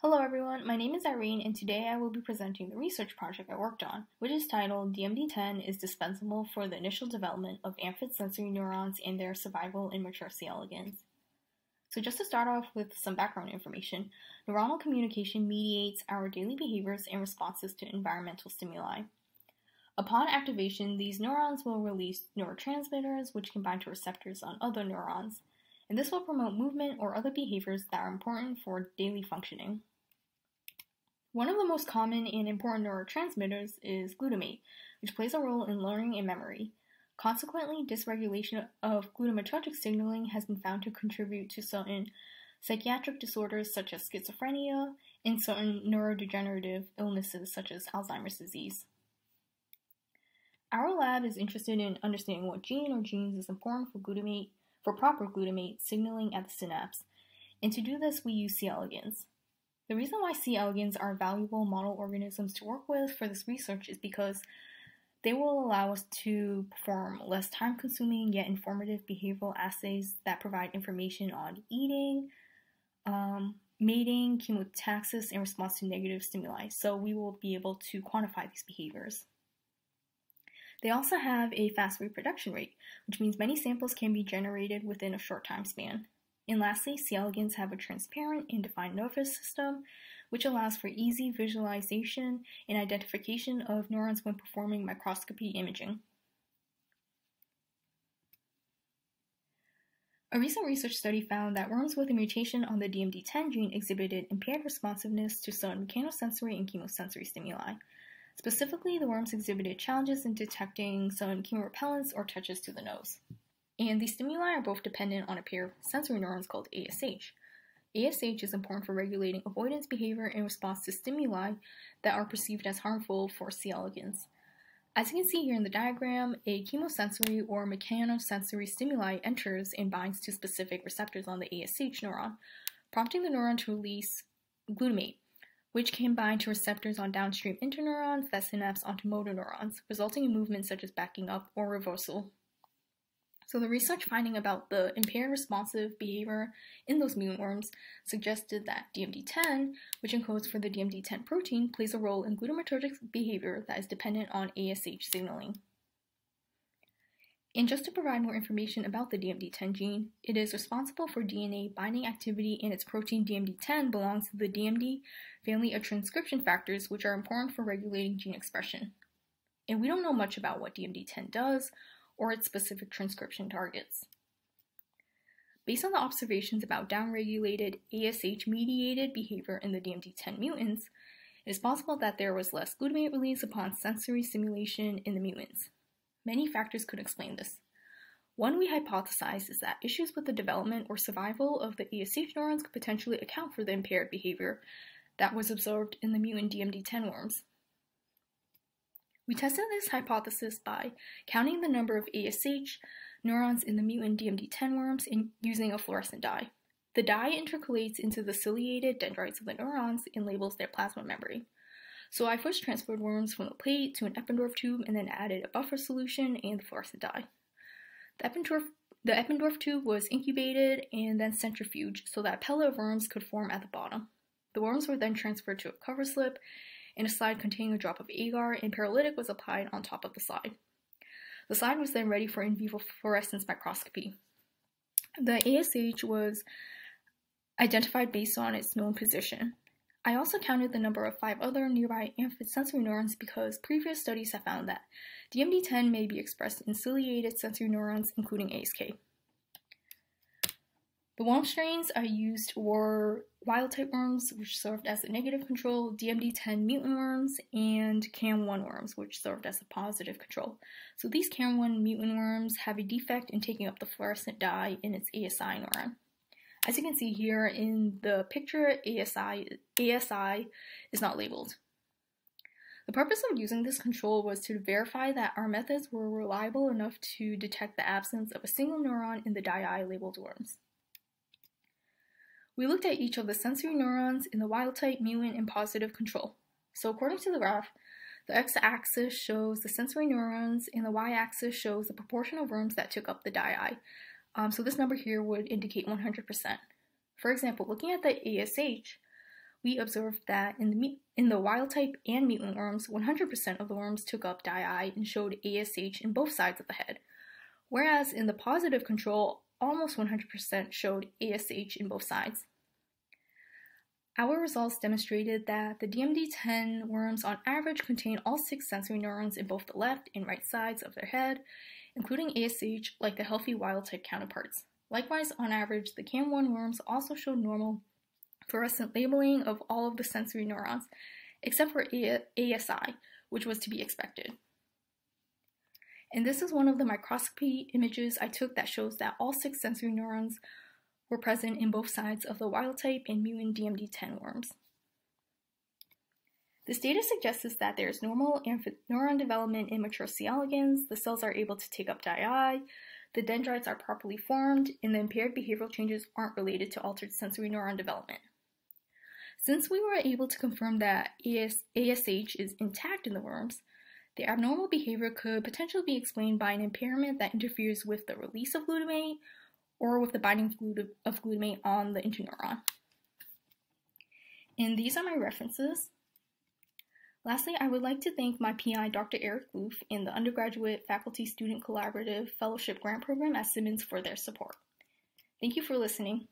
Hello everyone, my name is Irene and today I will be presenting the research project I worked on, which is titled DMD10 is dispensable for the initial development of amphid sensory neurons and their survival in mature C. elegans. So just to start off with some background information, neuronal communication mediates our daily behaviors and responses to environmental stimuli. Upon activation, these neurons will release neurotransmitters which can bind to receptors on other neurons, and this will promote movement or other behaviors that are important for daily functioning. One of the most common and important neurotransmitters is glutamate, which plays a role in learning and memory. Consequently, dysregulation of glutamatergic signaling has been found to contribute to certain psychiatric disorders such as schizophrenia and certain neurodegenerative illnesses such as Alzheimer's disease. Our lab is interested in understanding what gene or genes is important for glutamate for proper glutamate signaling at the synapse, and to do this we use C. elegans. The reason why C. elegans are valuable model organisms to work with for this research is because they will allow us to perform less time consuming yet informative behavioral assays that provide information on eating, um, mating, chemotaxis, and response to negative stimuli. So we will be able to quantify these behaviors. They also have a fast reproduction rate, which means many samples can be generated within a short time span. And lastly, C. elegans have a transparent and defined nervous system, which allows for easy visualization and identification of neurons when performing microscopy imaging. A recent research study found that worms with a mutation on the DMD10 gene exhibited impaired responsiveness to certain mechanosensory and chemosensory stimuli. Specifically, the worms exhibited challenges in detecting certain chemorepellents or touches to the nose. And these stimuli are both dependent on a pair of sensory neurons called ASH. ASH is important for regulating avoidance behavior in response to stimuli that are perceived as harmful for C. elegans. As you can see here in the diagram, a chemosensory or mechanosensory stimuli enters and binds to specific receptors on the ASH neuron, prompting the neuron to release glutamate, which can bind to receptors on downstream interneurons that synapse onto motor neurons, resulting in movements such as backing up or reversal. So, the research finding about the impaired responsive behavior in those mutant worms suggested that DMD10, which encodes for the DMD10 protein, plays a role in glutamatergic behavior that is dependent on ASH signaling. And just to provide more information about the DMD10 gene, it is responsible for DNA binding activity and its protein DMD10 belongs to the DMD family of transcription factors which are important for regulating gene expression. And we don't know much about what DMD10 does or its specific transcription targets. Based on the observations about downregulated ASH mediated behavior in the DMD10 mutants, it is possible that there was less glutamate release upon sensory stimulation in the mutants. Many factors could explain this. One we hypothesize is that issues with the development or survival of the ASH neurons could potentially account for the impaired behavior that was observed in the mutant DMD10 worms. We tested this hypothesis by counting the number of ASH neurons in the mutant DMD10 worms in using a fluorescent dye. The dye intercalates into the ciliated dendrites of the neurons and labels their plasma membrane. So I first transferred worms from the plate to an Eppendorf tube and then added a buffer solution and the fluorescent dye. The Eppendorf, the Eppendorf tube was incubated and then centrifuged so that a pellet of worms could form at the bottom. The worms were then transferred to a cover slip and a slide containing a drop of agar and paralytic was applied on top of the slide. The slide was then ready for in vivo fluorescence microscopy. The ASH was identified based on its known position. I also counted the number of five other nearby amphid sensory neurons because previous studies have found that DMD10 may be expressed in ciliated sensory neurons, including ASK. The worm strains I used were wild type worms, which served as a negative control, DMD10 mutant worms, and CAM1 worms, which served as a positive control. So these CAM1 mutant worms have a defect in taking up the fluorescent dye in its ASI neuron. As you can see here in the picture, ASI, ASI is not labeled. The purpose of using this control was to verify that our methods were reliable enough to detect the absence of a single neuron in the dye labeled worms. We looked at each of the sensory neurons in the wild type, mutant, and positive control. So according to the graph, the x-axis shows the sensory neurons and the y-axis shows the proportion of worms that took up the dye. Um, so this number here would indicate 100%. For example, looking at the ASH, we observed that in the, in the wild type and mutant worms, 100% of the worms took up DII and showed ASH in both sides of the head, whereas in the positive control, almost 100% showed ASH in both sides. Our results demonstrated that the DMD10 worms on average contain all six sensory neurons in both the left and right sides of their head, including ASH like the healthy wild type counterparts. Likewise, on average, the CAM1 worms also showed normal fluorescent labeling of all of the sensory neurons, except for ASI, which was to be expected. And this is one of the microscopy images I took that shows that all six sensory neurons were present in both sides of the wild type and mutant DMD10 worms. This data suggests that there is normal neuron development in mature C. elegans, the cells are able to take up DII, the dendrites are properly formed, and the impaired behavioral changes aren't related to altered sensory neuron development. Since we were able to confirm that AS- ASH is intact in the worms, the abnormal behavior could potentially be explained by an impairment that interferes with the release of glutamate or with the binding of glutamate on the interneuron. And these are my references. Lastly, I would like to thank my PI, Dr. Eric Luth, and the Undergraduate Faculty Student Collaborative Fellowship Grant Program at Simmons for their support. Thank you for listening.